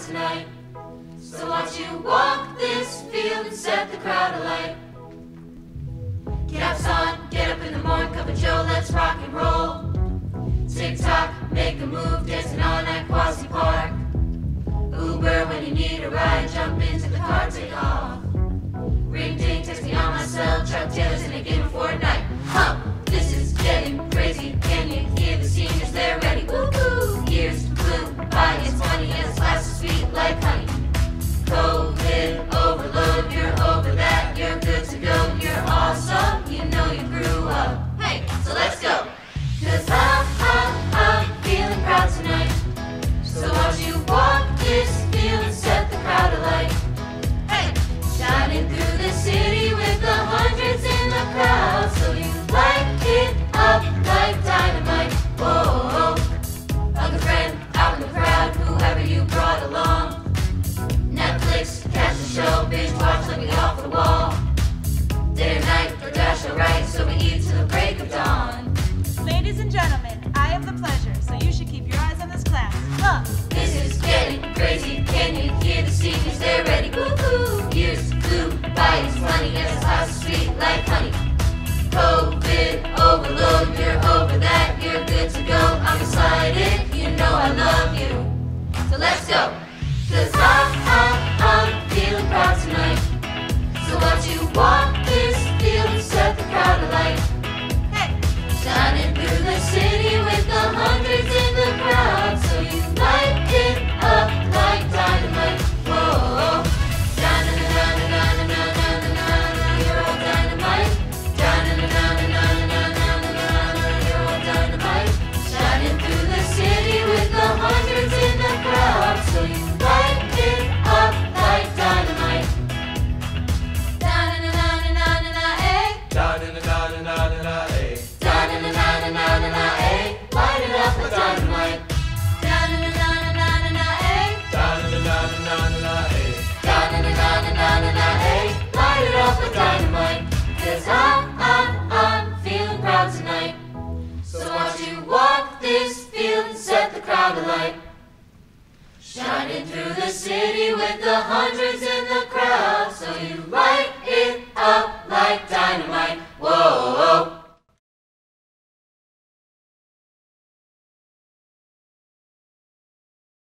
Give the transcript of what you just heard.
tonight. So watch you walk this field and set the crowd alight. Caps on, get up in the morning, cup of Joe, let's rock and roll. Tick tock, make a move, dancing on at Quasi Park. Uber when you need a ride, jump into the car, take off. Ring ding, text me on my cell, Chuck and gentlemen, I have the pleasure, so you should keep your eyes on this class. Huh. This is getting crazy. Can you hear the seniors? They're ready. Woohoo! Years flew by. It's funny it's hot sweet like honey. COVID overload. You're over that. You're good to go. I'm excited. You know I love you. So let's go. Cause I, through the city with the hundreds in the crowd.